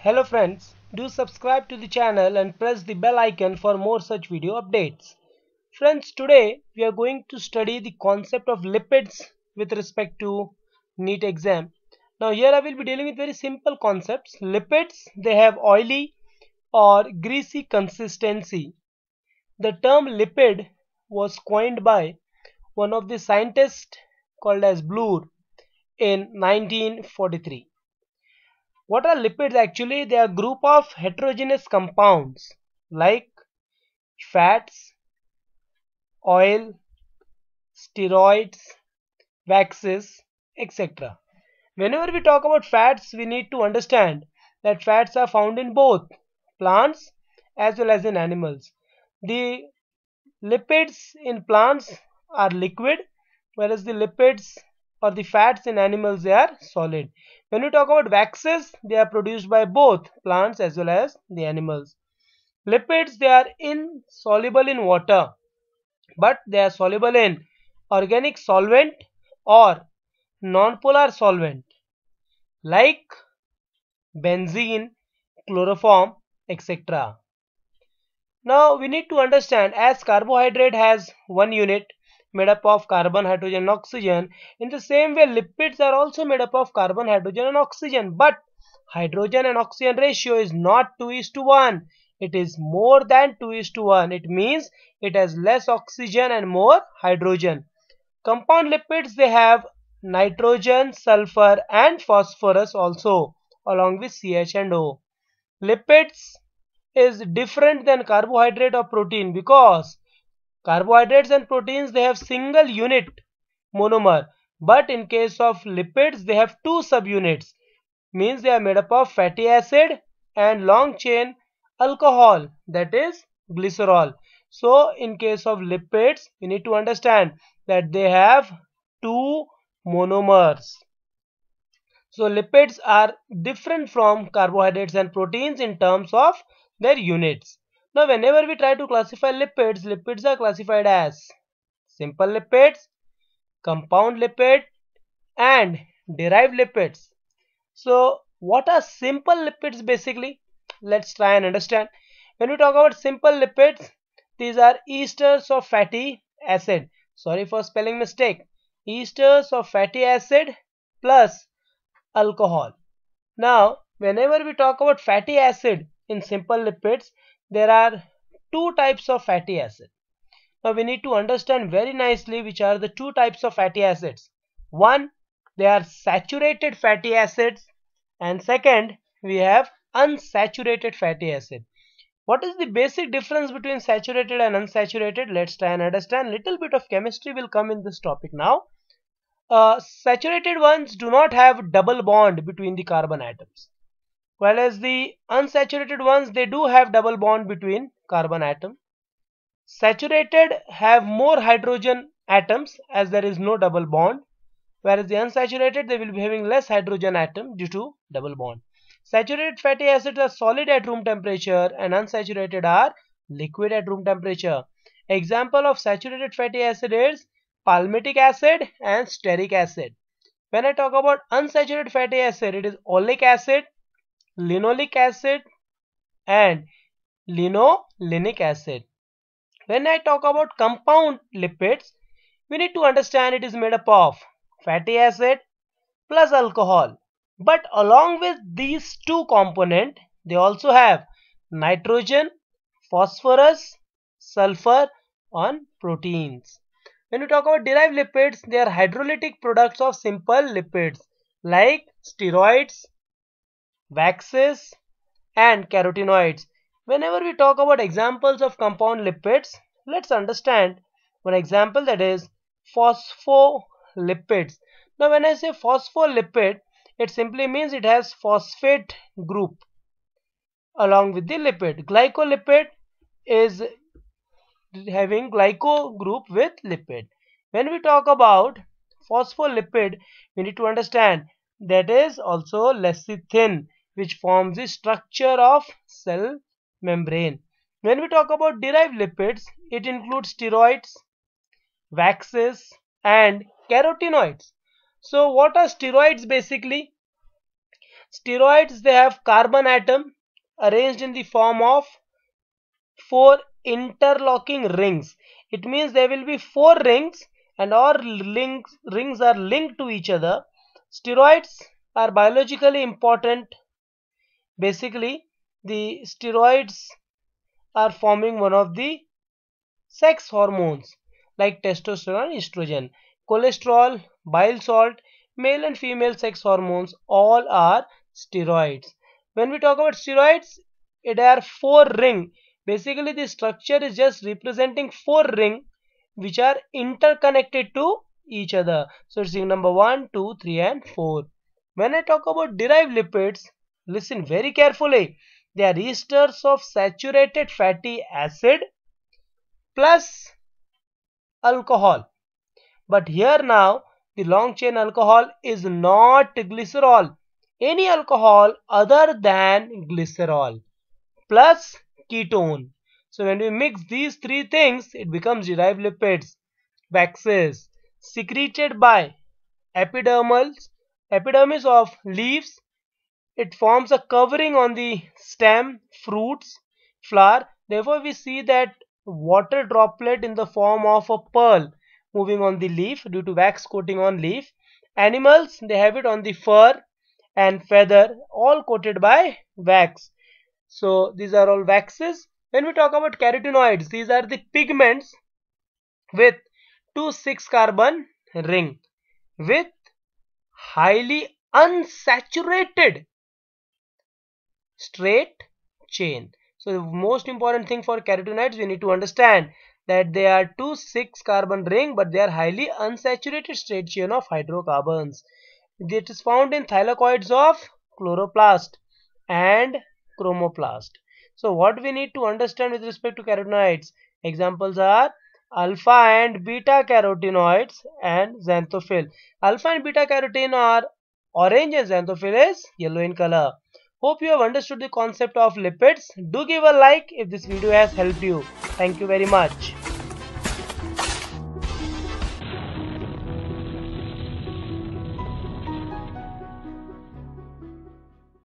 Hello friends, do subscribe to the channel and press the bell icon for more such video updates. Friends, today we are going to study the concept of lipids with respect to NEET exam. Now here I will be dealing with very simple concepts. Lipids, they have oily or greasy consistency. The term lipid was coined by one of the scientists called as Bloor in 1943. What are lipids actually? They are a group of heterogeneous compounds like fats, oil, steroids, waxes, etc. Whenever we talk about fats, we need to understand that fats are found in both plants as well as in animals. The lipids in plants are liquid whereas the lipids or the fats in animals they are solid. When we talk about waxes, they are produced by both plants as well as the animals. Lipids, they are insoluble in water, but they are soluble in organic solvent or nonpolar solvent like benzene, chloroform, etc. Now we need to understand as carbohydrate has one unit made up of carbon, hydrogen and oxygen. In the same way lipids are also made up of carbon, hydrogen and oxygen but hydrogen and oxygen ratio is not 2 is to 1. It is more than 2 is to 1. It means it has less oxygen and more hydrogen. Compound lipids they have nitrogen, sulfur and phosphorus also along with CH and O. Lipids is different than carbohydrate or protein because Carbohydrates and proteins they have single unit monomer but in case of lipids they have two subunits means they are made up of fatty acid and long chain alcohol that is glycerol. So in case of lipids you need to understand that they have two monomers. So lipids are different from carbohydrates and proteins in terms of their units. Now whenever we try to classify lipids, lipids are classified as simple lipids, compound lipid and derived lipids. So what are simple lipids basically? Let's try and understand. When we talk about simple lipids, these are esters of fatty acid. Sorry for spelling mistake. Esters of fatty acid plus alcohol. Now whenever we talk about fatty acid in simple lipids, there are two types of fatty acid. Now we need to understand very nicely which are the two types of fatty acids. One, they are saturated fatty acids and second, we have unsaturated fatty acid. What is the basic difference between saturated and unsaturated? Let's try and understand. Little bit of chemistry will come in this topic now. Uh, saturated ones do not have double bond between the carbon atoms. Whereas the unsaturated ones they do have double bond between carbon atom. Saturated have more hydrogen atoms as there is no double bond. Whereas the unsaturated they will be having less hydrogen atom due to double bond. Saturated fatty acids are solid at room temperature and unsaturated are liquid at room temperature. Example of saturated fatty acid is palmitic acid and stearic acid when i talk about unsaturated fatty acid it is oleic acid linoleic acid and linolenic acid. When I talk about compound lipids, we need to understand it is made up of fatty acid plus alcohol. But along with these two components, they also have nitrogen, phosphorus, sulfur on proteins. When we talk about derived lipids, they are hydrolytic products of simple lipids like steroids, waxes and carotenoids. Whenever we talk about examples of compound lipids, let's understand one example that is phospholipids. Now when I say phospholipid, it simply means it has phosphate group along with the lipid. Glycolipid is having glyco group with lipid. When we talk about phospholipid, we need to understand that is also lecithin which forms the structure of cell membrane. when we talk about derived lipids it includes steroids waxes and carotenoids so what are steroids basically steroids they have carbon atom arranged in the form of four interlocking rings. It means there will be four rings and all links, rings are linked to each other. Steroids are biologically important. Basically the steroids are forming one of the sex hormones like testosterone estrogen. Cholesterol bile salt male and female sex hormones all are steroids. When we talk about steroids it are four ring basically the structure is just representing four ring which are interconnected to each other. So it's ring number one two three and four. When i talk about derived lipids listen very carefully. They are esters of saturated fatty acid plus alcohol. But here now the long chain alcohol is not glycerol. Any alcohol other than glycerol plus ketone. So when we mix these three things it becomes derived lipids waxes secreted by epidermals. Epidermis of leaves it forms a covering on the stem fruits flower. Therefore we see that water droplet in the form of a pearl moving on the leaf due to wax coating on leaf. Animals they have it on the fur and feather all coated by wax so these are all waxes when we talk about carotenoids these are the pigments with two 6 carbon ring with highly unsaturated straight chain so the most important thing for carotenoids we need to understand that they are two 6 carbon ring but they are highly unsaturated straight chain of hydrocarbons. It is found in thylakoids of chloroplast and chromoplast. So what we need to understand with respect to carotenoids examples are alpha and beta carotenoids and xanthophyll. Alpha and beta carotene are orange and xanthophyll is yellow in color. Hope you have understood the concept of lipids. Do give a like if this video has helped you. Thank you very much.